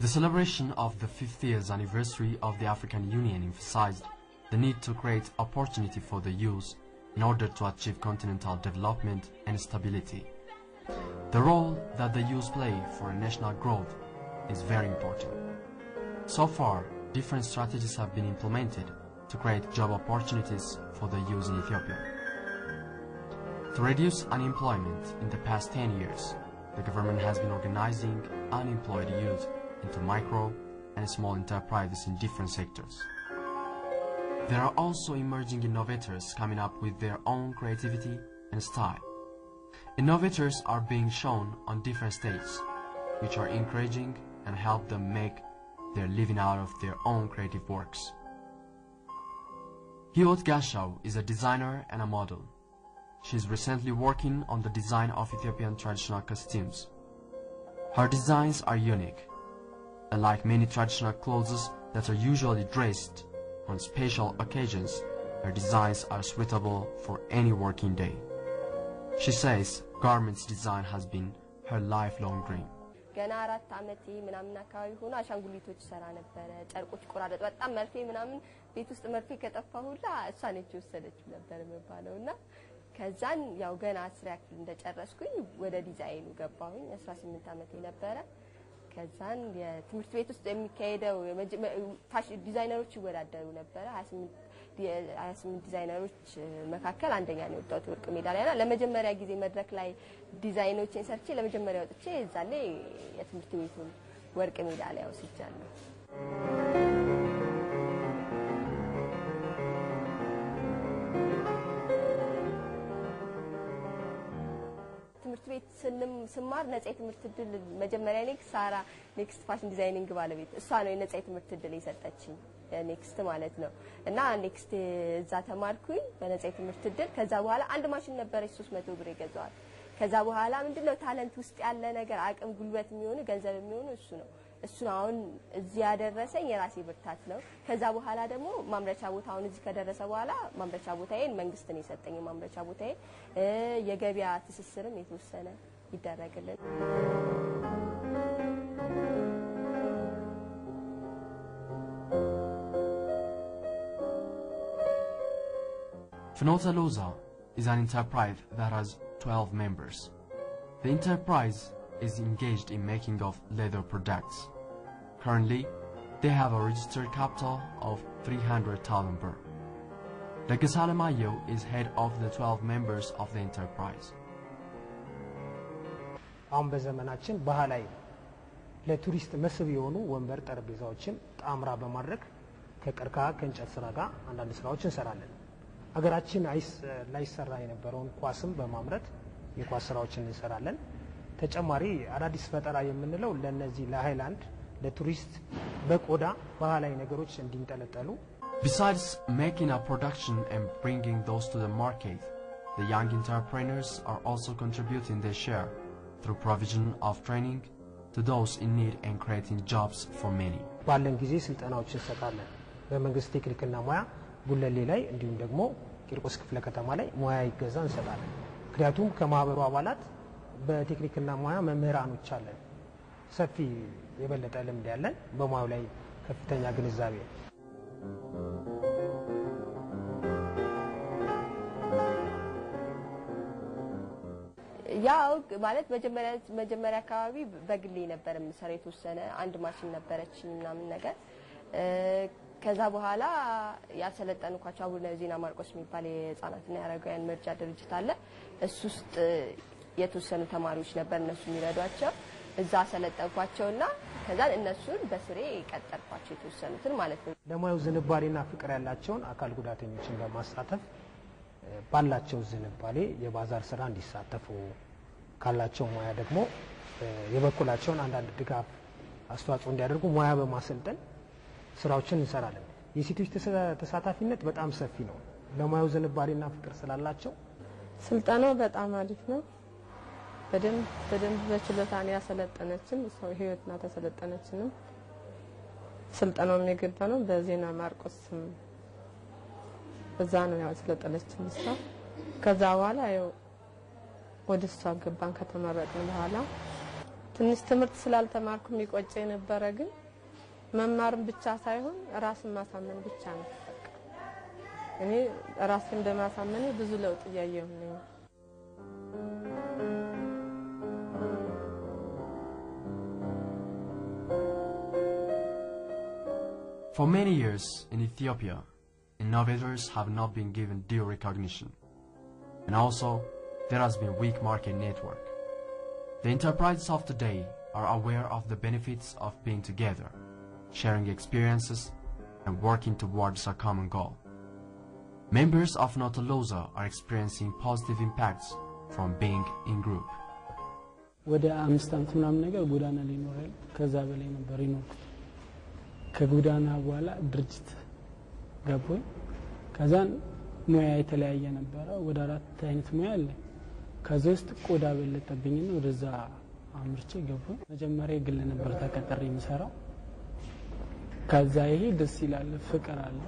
The celebration of the 50th anniversary of the African Union emphasized the need to create opportunity for the youth in order to achieve continental development and stability. The role that the youth play for national growth is very important. So far, different strategies have been implemented to create job opportunities for the youth in Ethiopia. To reduce unemployment in the past 10 years, the government has been organizing unemployed youth into micro and small enterprises in different sectors. There are also emerging innovators coming up with their own creativity and style. Innovators are being shown on different stages, which are encouraging and help them make their living out of their own creative works. Hiot Gashau is a designer and a model. She is recently working on the design of Ethiopian traditional costumes. Her designs are unique. Unlike many traditional clothes that are usually dressed on special occasions, her designs are suitable for any working day. She says garments design has been her lifelong dream. ገና አራት አመቴ ምናምን አካባቢ ሆኖ አሻንጉሊቶች ሰራ ነበረ። ጨርቆች ቆራረጥ በጣም መርፌ ምናምን ቤት ውስጥ መርፌ ከጠፋ ሁላ እሷ ነች የወሰደችው ነበር የሚባለው እና ከዛን ያው ገና አስር ክፍል እንደጨረስኩኝ ወደ ዲዛይኑ ገባሁኝ። 18 አመቴ ነበረ። ከዛን የትምህርት ቤት ውስጥ የሚካሄደው ዲዛይነሮች ይወዳደሩ ነበረ 28 28 ዲዛይነሮች መካከል አንደኛ ነው የወጣሁት ወርቅ ሜዳሊያ እና ለመጀመሪያ ጊዜ መድረክ ላይ ዲዛይኖችን ሰርቼ ለመጀመሪያ ወጥቼ እዛኔ የትምህርት ቤቱን ወርቅ ሜዳሊያ ወስጃለሁ። ትምህርት ቤት ስማር ነጻ የትምህርት እድል መጀመሪያ ኔክስት ሳራ ኔክስት fashion designing ባለቤት እሷ ነው የነጻ የትምህርት እድል የሰጠችኝ ኔክስት ማለት ነው። እና ኔክስት እዛ ተማርኩኝ በነጻ የትምህርት እድል። ከዛ በኋላ አንድ ማሽን ነበረች 300 ብር የገዛዋል። ከዛ በኋላ ምንድነው ታለንት ውስጥ ያለ ነገር አቅም፣ ጉልበት የሚሆኑ ገንዘብ የሚሆኑ እሱ ነው። እሱን አሁን እዚህ ያደረሰኝ የራሴ ብርታት ነው። ከዛ በኋላ ደግሞ ማምረቻ ቦታ አሁን እዚህ ከደረሰ በኋላ ማምረቻ ቦታዬን መንግስት ነው የሰጠኝ። የማምረቻ ቦታዬ የገበያ ትስስርም የተወሰነ ይደረግልን። Fnota Loza is an enterprise that has 12 members. The enterprise is engaged in making of leather products. Currently, they have a registered capital of 300,000 birr. Legas Alemayo is head of the 12 members of the enterprise. አሁን በዘመናችን ባህላዊ ለቱሪስት መስህብ የሆኑ ወንበር ጠረጴዛዎችን ጣምራ በማድረግ ከቀርከሃ ከእንጨት ስራ ጋር አንዳንድ ስራዎች እንሰራለን። ሀገራችን ላይሰራ የነበረውን ኳስም በማምረት የኳስ ስራዎችን እንሰራለን። ተጨማሪ አዳዲስ ፈጠራ የምንለው ለነዚህ ለሃይላንድ ለቱሪስት በቆዳ ባህላዊ ነገሮች እንዲንጠለጠሉ Besides making a production and bringing those to the market, the young entrepreneurs are also contributing their share through provision of training to those in need and creating jobs for many. ባለን ጊዜ ስልጠናዎች እንሰጣለን። በመንግስት ቴክኒክና ሙያ ጉለሌ ላይ እንዲሁም ደግሞ ቂርቆስ ክፍለ ከተማ ላይ ሙያ ይገዛ እንሰጣለን። ምክንያቱም ከማህበሩ አባላት በቴክኒክና ሙያ መምህራኖች አለን። ሰፊ የበለጠ ልምድ ያለን በሙያው ላይ ከፍተኛ ግንዛቤ ያው ማለት መጀመሪያ አካባቢ በግሌ ነበር የምሰራው የተወሰነ አንድ ማሽን ነበረች ምናምን ነገር ከዛ በኋላ ያሰለጠንኳቸው አቡነ ዜና ማርቆስ የሚባል የህፃናትና የአረጋውያን መርጃ ድርጅት አለ። እሱ ውስጥ የተወሰኑ ተማሪዎች ነበር እነሱ የሚረዷቸው። እዛ አሰለጠንኳቸውና ከዛ እነሱን በስሬ ቀጠርኳቸው የተወሰኑትን ማለት ነው። ለሙያው ዝንባሌና ፍቅር ያላቸውን አካል ጉዳተኞችን በማሳተፍ ባላቸው ዝንባሌ የባዛር ስራ እንዲሳተፉ ካላቸው ሙያ ደግሞ የበኩላቸውን አንዳንድ ድጋፍ አስተዋጽኦ እንዲያደርጉ ሙያ በማሰልጠን ስራዎችን እንሰራለን። የሴቶች ተሳታፊነት በጣም ሰፊ ነው። ለሙያው ዝንባሌና ፍቅር ስላላቸው ስልጠናው በጣም አሪፍ ነው። በደንብ በደንብ በችሎታ ነው ያሰለጠነችን። ሰው ህይወት ናት ስልጠናውም የገባ ነው በዜና ማርቆስ እዛ ነው ያሰለጠነችን እሷ። ከዛ በኋላ ያው ወደ እሷ ገባን ከተመረቅን በኋላ ትንሽ ትምህርት ስላልተማርኩ የሚቆጨ ነበረ። ግን መማርም ብቻ ሳይሆን ራስን ማሳመን ብቻ ነው። እኔ ራስን እንደማሳመኔ ብዙ ለውጥ እያየሁ ነኝ። For many years in Ethiopia, innovators have not been given due recognition. And also, there has been weak market network. The enterprises of today are aware of the benefits of being together, sharing experiences, and working towards a common goal. Members of Notoloza are experiencing positive impacts from being in group. ወደ አምስት ዓመት ምናምን ነገር ጎዳና ላይ ይኖራል። ከዛ በላይ ነበር ይኖርኩት። ከጎዳና በኋላ ድርጅት ገባኝ። ከዛን ሙያ የተለያየ ነበረ። ወደ አራት አይነት ሙያ አለ። ከዛ ውስጥ ቆዳ በለጠብኝና ወደዛ አምርቼ ገባኝ። መጀመሪያ የግል ነበር ተቀጠር የሚሰራው። ከዛ ይሄ ደስ ይላል፣ ፍቅር አለ፣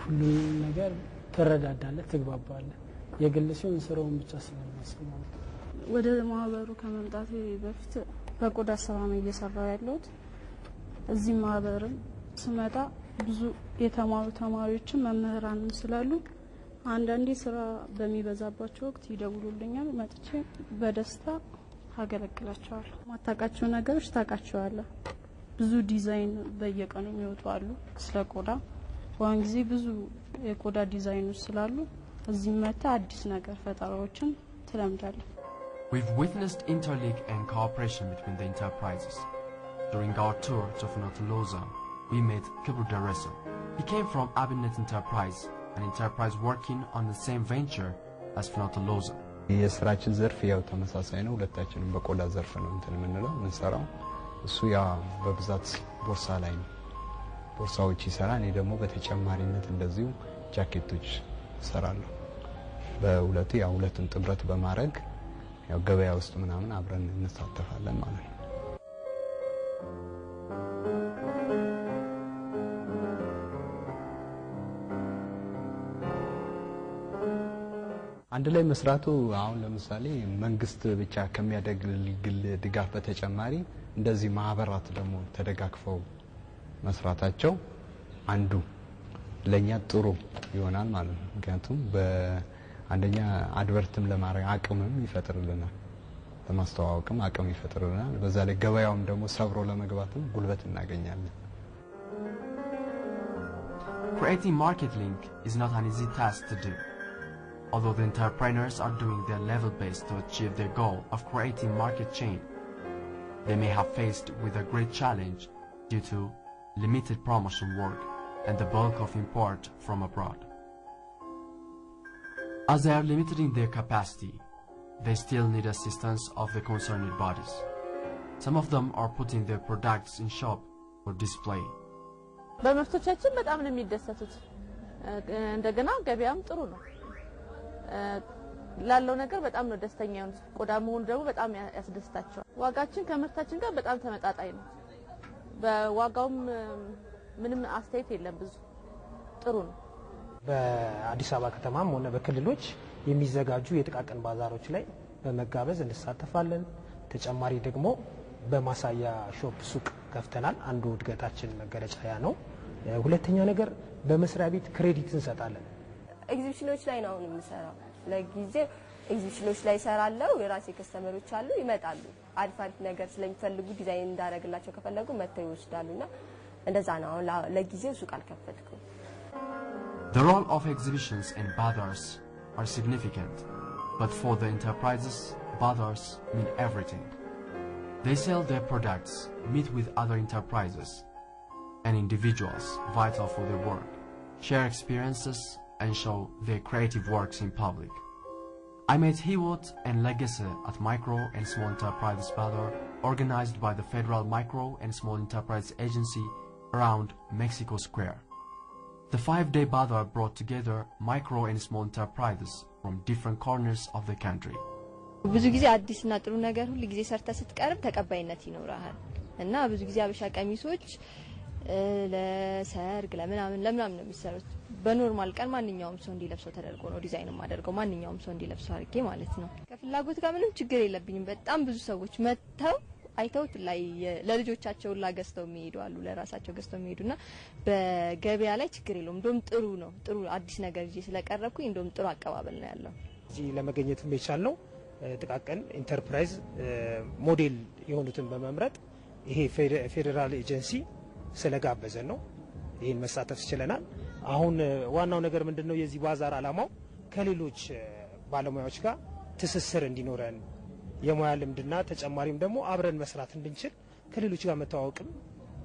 ሁሉም ነገር ትረዳዳለህ፣ ትግባባለህ። የግል ሲሆን ስራውን ብቻ ስለማስብ ወደ ማህበሩ ከመምጣቴ በፊት በቆዳ ስራ ነው እየሰራው ያለሁት። እዚህ ማህበርም ስመጣ ብዙ የተማሩ ተማሪዎችም መምህራንም ስላሉ አንዳንዴ ስራ በሚበዛባቸው ወቅት ይደውሉልኛል። መጥቼ በደስታ አገለግላቸዋለሁ። ማታውቃቸው ነገሮች ታውቃቸዋለህ። ብዙ ዲዛይን በየቀኑ የሚወጡ አሉ ስለ ቆዳ። በአሁን ጊዜ ብዙ የቆዳ ዲዛይኖች ስላሉ እዚህ መጥተህ አዲስ ነገር ፈጠራዎችን ትለምዳለህ። We've witnessed interleague and cooperation between the enterprises. During our tour to Fnotoloza, we met Kibru Daresa. He came from Abinet Enterprise, an enterprise working on the same venture as Fnotoloza. የስራችን ዘርፍ ያው ተመሳሳይ ነው። ሁለታችንም በቆዳ ዘርፍ ነው እንትን የምንለው የምንሰራው። እሱ ያ በብዛት ቦርሳ ላይ ነው ቦርሳዎች ይሰራል። እኔ ደግሞ በተጨማሪነት እንደዚሁ ጃኬቶች እሰራለሁ። በሁለቱ ያው ሁለቱን ጥምረት በማድረግ ያው ገበያ ውስጥ ምናምን አብረን እንሳተፋለን ማለት ነው። አንድ ላይ መስራቱ አሁን ለምሳሌ መንግስት ብቻ ከሚያደርግል ድጋፍ በተጨማሪ እንደዚህ ማህበራት ደግሞ ተደጋግፈው መስራታቸው አንዱ ለኛ ጥሩ ይሆናል ማለት ነው። ምክንያቱም በአንደኛ አድቨርትም ለማድረግ አቅምም ይፈጥርልናል፣ ለማስተዋወቅም አቅም ይፈጥርልናል። በዛ ላይ ገበያውም ደግሞ ሰብሮ ለመግባትም ጉልበት እናገኛለን። Creating market link is not an easy task to do. Although the entrepreneurs are doing their level best to achieve their goal of creating market chain, they may have faced with a great challenge due to limited promotion work and the bulk of import from abroad. As they are limited in their capacity, they still need assistance of the concerned bodies. Some of them are putting their products in shop for display. በምርቶቻችን በጣም ነው የሚደሰቱት። እንደገና ገበያም ጥሩ ነው። ላለው ነገር በጣም ነው ደስተኛ የሆኑት። ቆዳ መሆኑ ደግሞ በጣም ያስደስታቸዋል። ዋጋችን ከምርታችን ጋር በጣም ተመጣጣኝ ነው። በዋጋውም ምንም አስተያየት የለም። ብዙ ጥሩ ነው። በአዲስ አበባ ከተማም ሆነ በክልሎች የሚዘጋጁ የጥቃቅን ባዛሮች ላይ በመጋበዝ እንሳተፋለን። ተጨማሪ ደግሞ በማሳያ shop ሱቅ ከፍተናል። አንዱ እድገታችን መገለጫ ያ ነው። ሁለተኛ ነገር በመስሪያ ቤት credit እንሰጣለን። ኤግዚቢሽኖች ላይ ነው አሁን የምሰራው። ለጊዜው ኤግዚቢሽኖች ላይ እሰራለሁ። የራሴ ከስተመሮች አሉ፣ ይመጣሉ። አሪፍ አሪፍ ነገር ስለሚፈልጉ ዲዛይን እንዳደረግላቸው ከፈለጉ መጥተው ይወስዳሉና እንደዛ ነው። አሁን ላ- ለጊዜው ሱቅ አልከፈትኩም። The role of exhibitions and bazaars are significant, but for the enterprises, bazaars mean everything. They sell their products, meet with other enterprises and individuals vital for their work, share experiences, and show their creative works in public. I met Hiwot and Legacy at Micro and Small Enterprises Bazaar organized by the Federal Micro and Small Enterprise Agency around Mexico Square. The five-day bazaar brought together micro and small enterprises from different corners of the country. ብዙ ጊዜ አዲስና ጥሩ ነገር ሁሉ ጊዜ ሰርተ ስትቀርብ ተቀባይነት ይኖርሃል እና ብዙ ጊዜ አበሻ ቀሚሶች እ፣ ለሰርግ ለምናምን ለምናምን ነው የሚሰሩት። በኖርማል ቀን ማንኛውም ሰው እንዲለብሰው ተደርጎ ነው ዲዛይን የማደርገው። ማንኛውም ሰው እንዲለብሰው አድርጌ ማለት ነው። ከፍላጎት ጋር ምንም ችግር የለብኝም። በጣም ብዙ ሰዎች መጥተው አይተውት ላይ ለልጆቻቸውን ላ ገዝተው የሚሄዱ አሉ፣ ለራሳቸው ገዝተው የሚሄዱና በገበያ ላይ ችግር የለውም። እንደውም ጥሩ ነው። ጥሩ አዲስ ነገር ይዤ ስለቀረብኩኝ እንደውም ጥሩ አቀባበል ነው ያለው። እዚህ ለመገኘትም የቻልነው ጥቃቅን ኢንተርፕራይዝ ሞዴል የሆኑትን በመምረጥ ይሄ ፌዴራል ኤጀንሲ ስለጋበዘን ነው። ይህን መሳተፍ ችለናል። አሁን ዋናው ነገር ምንድን ነው? የዚህ ባዛር አላማው ከሌሎች ባለሙያዎች ጋር ትስስር እንዲኖረን የሙያ ልምድና ተጨማሪም ደግሞ አብረን መስራት እንድንችል ከሌሎች ጋር መተዋወቅም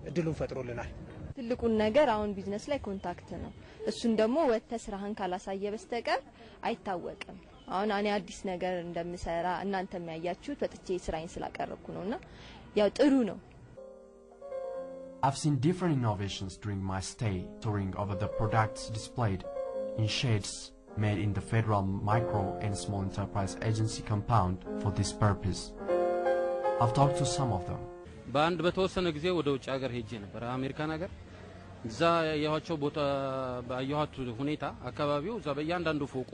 እድሉን ፈጥሮልናል። ትልቁን ነገር አሁን ቢዝነስ ላይ contact ነው። እሱን ደግሞ ወጥተህ ስራህን ካላሳየ በስተቀር አይታወቅም። አሁን እኔ አዲስ ነገር እንደምሰራ እናንተ የሚያያችሁት ወጥቼ ስራዬን ስላቀረብኩ ነው እና ያው ጥሩ ነው። I've seen different innovations during my stay, touring over the products displayed in shades made in the Federal Micro and Small Enterprise Agency compound for this purpose. I've talked to some of them. በአንድ በተወሰነ ጊዜ ወደ ውጭ ሀገር ሄጄ ነበር፣ አሜሪካን ሀገር። እዛ ያየኋቸው ቦታ ባየኋት ሁኔታ አካባቢው እዛ በእያንዳንዱ ፎቁ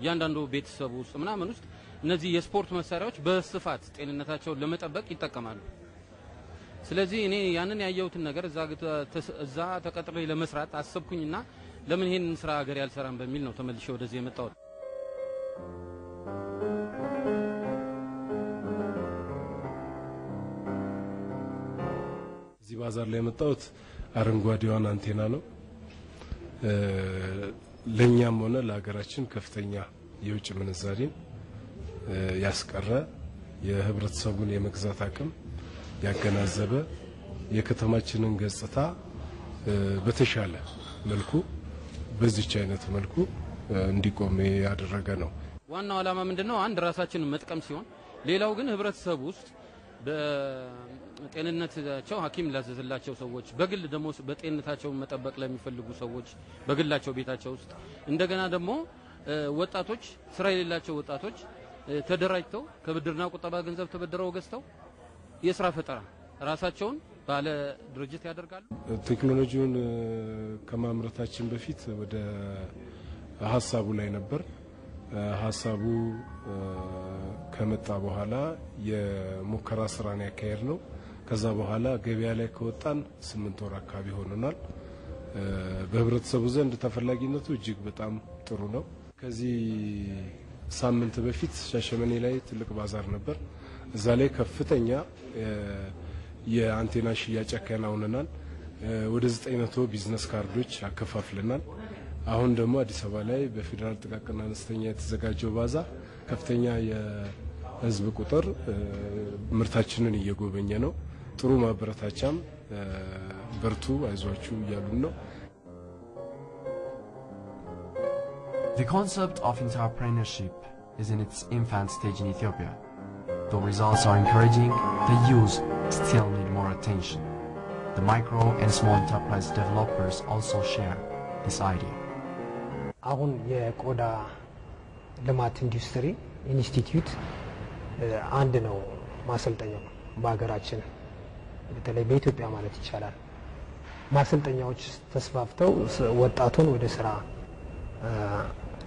እያንዳንዱ ቤተሰብ ውስጥ ምናምን ውስጥ እነዚህ የስፖርት መሳሪያዎች በስፋት ጤንነታቸውን ለመጠበቅ ይጠቀማሉ። ስለዚህ እኔ ያንን ያየሁትን ነገር እዛ ተቀጥሬ ለመስራት አሰብኩኝና ለምን ይሄንን ስራ ሀገር ያልሰራም በሚል ነው ተመልሼ ወደዚህ የመጣሁት። እዚህ ባዛር ላይ የመጣሁት አረንጓዴዋን አንቴና ነው። ለእኛም ሆነ ለሀገራችን ከፍተኛ የውጭ ምንዛሬን ያስቀረ የህብረተሰቡን የመግዛት አቅም ያገናዘበ የከተማችንን ገጽታ በተሻለ መልኩ በዚች አይነት መልኩ እንዲቆም ያደረገ ነው። ዋናው ዓላማ ምንድነው? አንድ ራሳችንን መጥቀም ሲሆን፣ ሌላው ግን ህብረተሰቡ ውስጥ በጤንነታቸው ሐኪም ላዘዘላቸው ሰዎች፣ በግል ደግሞ በጤንነታቸው መጠበቅ ለሚፈልጉ ሰዎች በግላቸው ቤታቸው ውስጥ እንደገና ደግሞ ወጣቶች ስራ የሌላቸው ወጣቶች ተደራጅተው ከብድርና ቁጠባ ገንዘብ ተበድረው ገዝተው የስራ ፈጠራ ራሳቸውን ባለ ድርጅት ያደርጋሉ። ቴክኖሎጂውን ከማምረታችን በፊት ወደ ሀሳቡ ላይ ነበር። ሀሳቡ ከመጣ በኋላ የሙከራ ስራን ያካሄድ ነው። ከዛ በኋላ ገበያ ላይ ከወጣን ስምንት ወር አካባቢ ሆኖናል። በህብረተሰቡ ዘንድ ተፈላጊነቱ እጅግ በጣም ጥሩ ነው። ከዚህ ሳምንት በፊት ሻሸመኔ ላይ ትልቅ ባዛር ነበር። እዛ ላይ ከፍተኛ የአንቴና ሽያጭ ያከናውነናል። ወደ 900 ቢዝነስ ካርዶች አከፋፍለናል። አሁን ደግሞ አዲስ አበባ ላይ በፌዴራል ጥቃቅንና አነስተኛ የተዘጋጀው ባዛር ከፍተኛ የህዝብ ቁጥር ምርታችንን እየጎበኘ ነው። ጥሩ ማበረታቻም በርቱ፣ አይዟችሁ እያሉን ነው። The concept of entrepreneurship is in its infant stage in Ethiopia. Though results are encouraging, the youth still need more attention. The micro and small enterprise developers also share this idea. አሁን የቆዳ ልማት ኢንዱስትሪ ኢንስቲትዩት አንድ ነው ማሰልጠኛው በሀገራችን በተለይ በኢትዮጵያ ማለት ይቻላል። ማሰልጠኛዎች ተስፋፍተው ወጣቱን ወደ ስራ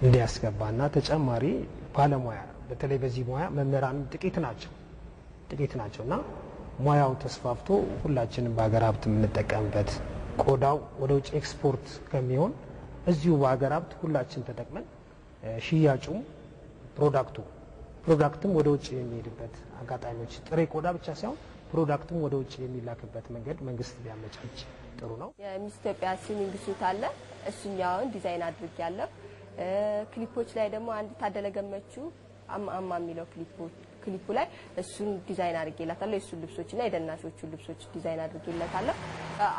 እንዲያስገባና ተጨማሪ ባለሙያ በተለይ በዚህ ሙያ መምህራን ጥቂት ናቸው ጥቂት ናቸው እና ሙያው ተስፋፍቶ ሁላችንም በሀገር ሀብት የምንጠቀምበት ቆዳው ወደ ውጭ ኤክስፖርት ከሚሆን እዚሁ በሀገር ሀብት ሁላችን ተጠቅመን ሽያጩም product ኡ product ም ወደ ውጭ የሚሄድበት አጋጣሚዎች ጥሬ ቆዳ ብቻ ሳይሆን product ም ወደ ውጭ የሚላክበት መንገድ መንግስት ቢያመቻች ጥሩ ነው። የሚስ ኢትዮጵያ swimming suit አለ። እሱኛውን ዲዛይን አድርጌያለው ክሊፖች ላይ ደግሞ አንድ ታደለ ገመቹ አማ የሚለው ክሊፑ ላይ እሱን ዲዛይን አድርጌላታለሁ። የእሱን ልብሶችና የደናሾቹን ልብሶች ዲዛይን አድርጌላታለሁ።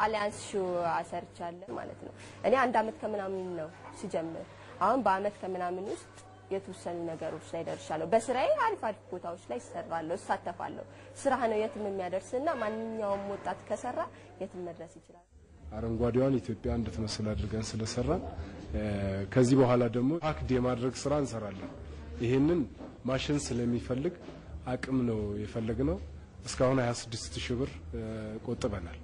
አሊያንስ show አሰርቻለሁ ማለት ነው። እኔ አንድ አመት ከምናምን ነው ስጀምር። አሁን በአመት ከምናምን ውስጥ የተወሰኑ ነገሮች ላይ ደርሻለሁ። በስራዬ አሪፍ አሪፍ ቦታዎች ላይ እሰራለሁ፣ እሳተፋለሁ። ስራ ነው የትም የሚያደርስና ማንኛውም ወጣት ከሰራ የትም መድረስ ይችላል። አረንጓዴዋን ኢትዮጵያ እንድትመስል አድርገን ስለሰራን ከዚህ በኋላ ደግሞ ፓክድ የማድረግ ስራ እንሰራለን። ይህንን ማሽን ስለሚፈልግ አቅም ነው የፈለግነው። እስካሁን 26 ሺህ ብር ቆጥበናል።